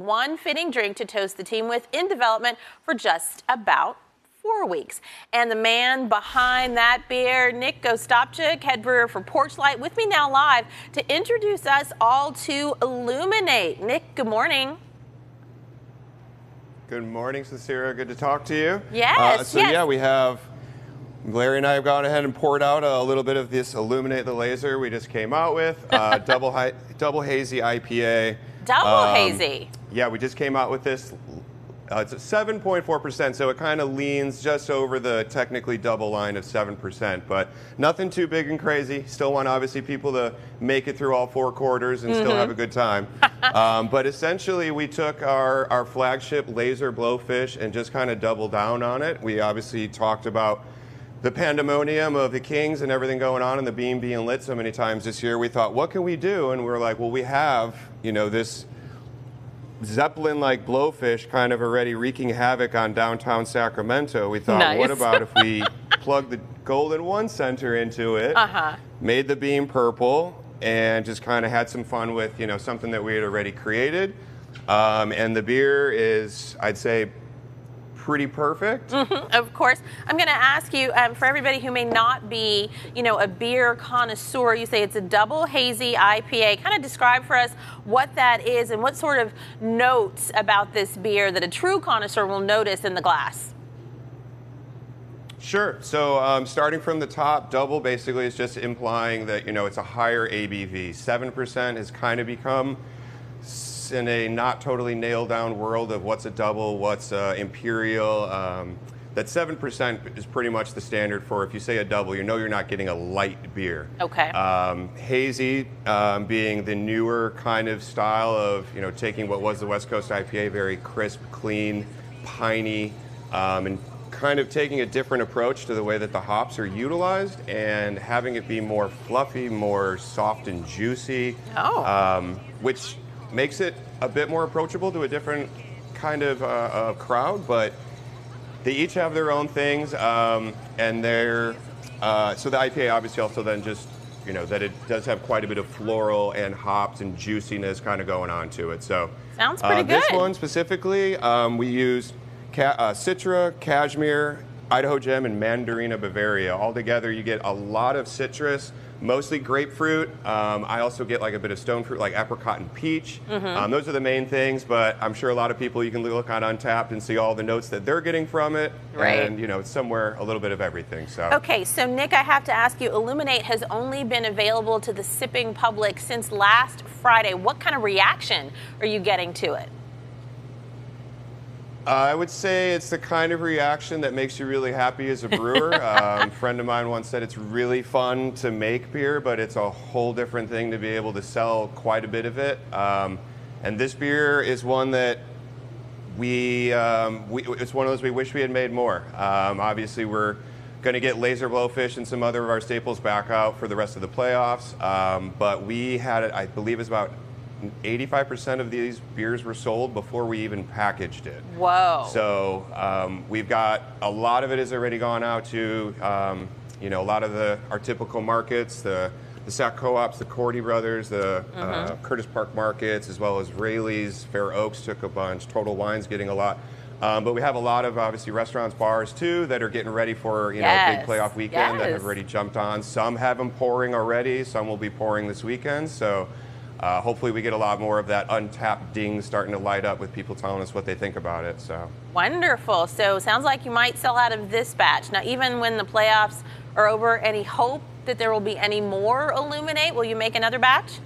one fitting drink to toast the team with in development for just about four weeks. And the man behind that beer, Nick Ostapczuk, head brewer for Porchlight, with me now live to introduce us all to Illuminate. Nick, good morning. Good morning, Cecilia. Good to talk to you. Yes. Uh, so yes. yeah, we have Larry and I have gone ahead and poured out a little bit of this Illuminate the Lazer we just came out with, uh, double double hazy IPA. Double um, hazy. Yeah, we just came out with this uh, it's 7.4%, so it kind of leans just over the technically double line of 7%, but nothing too big and crazy. Still want, obviously, people to make it through all four quarters and mm -hmm. still have a good time. um, but essentially, we took our, our flagship Lazer Blowfish and just kind of doubled down on it. We obviously talked about the pandemonium of the Kings and everything going on and the beam being lit so many times this year. We thought, what can we do? And we are like, well, we have, you know, this Zeppelin like blowfish kind of already wreaking havoc on downtown Sacramento. We thought, nice. what about if we plug the Golden One Center into it, uh-huh. made the beam purple, and just kind of had some fun with you know something that we had already created. Um, and the beer is, I'd say, pretty perfect. Mm-hmm, of course. I'm going to ask you, um, for everybody who may not be, you know, a beer connoisseur, you say it's a double hazy IPA. Kind of describe for us what that is and what sort of notes about this beer that a true connoisseur will notice in the glass. Sure. So um, starting from the top, double basically is just implying that, you know, it's a higher ABV. 7% has kind of become in a not totally nailed down world of what's a double, what's uh, imperial. Um, that 7% is pretty much the standard for if you say a double, you know you're not getting a light beer. Okay. Um, hazy um, being the newer kind of style of, you know, taking what was the West Coast IPA, very crisp, clean, piney, um, and kind of taking a different approach to the way that the hops are utilized and having it be more fluffy, more soft and juicy. Oh. Um, which makes it a bit more approachable to a different kind of uh, uh, crowd, but they each have their own things, um, and they're uh, so the IPA obviously also then just you know that it does have quite a bit of floral and hops and juiciness kind of going on to it. So sounds pretty uh, good. This one specifically, um, we used ca- uh, Citra, Cashmere, Idaho Gem, and Mandarina Bavaria. All together, you get a lot of citrus mostly grapefruit. Um, I also get like a bit of stone fruit, like apricot and peach. Mm-hmm. Um, those are the main things, but I'm sure a lot of people you can look on Untappd and see all the notes that they're getting from it. Right. And you know, it's somewhere a little bit of everything. So. Okay, so Nick, I have to ask you, Illuminate has only been available to the sipping public since last Friday. What kind of reaction are you getting to it? Uh, I would say it's the kind of reaction that makes you really happy as a brewer. um, a friend of mine once said it's really fun to make beer, but it's a whole different thing to be able to sell quite a bit of it. Um, and this beer is one that we, um, we, it's one of those we wish we had made more. Um, obviously, we're going to get Lazer Blowfish and some other of our staples back out for the rest of the playoffs. Um, but we had it, I believe, it's about 85% of these beers were sold before we even packaged it. Whoa. So um, we've got a lot of it has already gone out to, um, you know, a lot of the our typical markets, the the Sac Co-ops, the Corti Brothers, the mm-hmm. uh, Curtis Park Markets, as well as Raley's, Fair Oaks took a bunch, Total Wine's getting a lot. Um, but we have a lot of obviously restaurants, bars too that are getting ready for you know yes. big playoff weekend yes. that have already jumped on. Some have them pouring already. Some will be pouring this weekend. So uh, hopefully we get a lot more of that Untappd ding starting to light up with people telling us what they think about it. So wonderful. So sounds like you might sell out of this batch. Now, even when the playoffs are over, any hope that there will be any more Illuminate? Will you make another batch?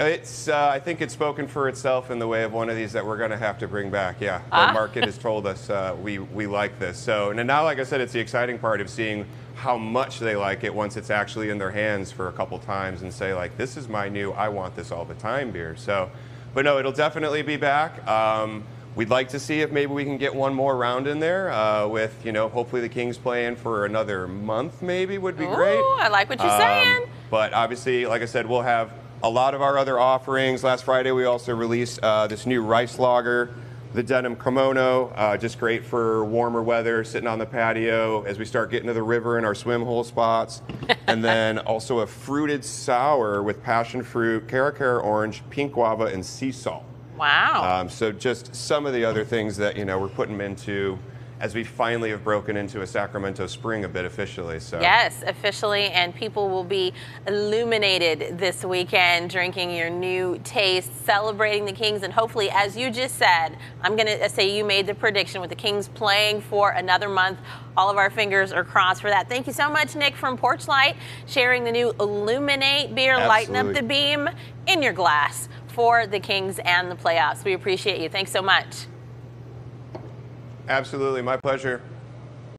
It's. Uh, I think it's spoken for itself in the way of one of these that we're going to have to bring back. Yeah, ah. the market has told us uh, we we like this. So and now, like I said, it's the exciting part of seeing how much they like it once it's actually in their hands for a couple times and say like, this is my new, I want this all the time beer. So, but no, it'll definitely be back. Um, we'd like to see if maybe we can get one more round in there uh, with, you know, hopefully the Kings playing for another month maybe would be Ooh, great. I like what you're um, saying. But obviously, like I said, we'll have a lot of our other offerings. Last Friday, we also released uh, this new rice lager the denim kimono, uh, just great for warmer weather, sitting on the patio as we start getting to the river in our swim hole spots. and then also a fruited sour with passion fruit, cara cara orange, pink guava, and sea salt. Wow. Um, so just some of the other things that you know we're putting them into as we finally have broken into a Sacramento spring a bit officially. So Yes, officially, and people will be illuminated this weekend, drinking your new taste, celebrating the Kings, and hopefully, as you just said, I'm going to uh, say you made the prediction with the Kings playing for another month. All of our fingers are crossed for that. Thank you so much, Nick from Porchlight, sharing the new Illuminate beer, lighten up the beam in your glass for the Kings and the playoffs. We appreciate you. Thanks so much. Absolutely, my pleasure.